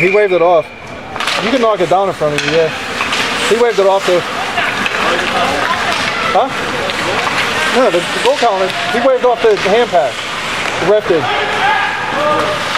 He waved it off. You can knock it down in front of you, yeah. He waved it off though. Huh? No, the, the goal counter. He waved off the hand pass. The ref did.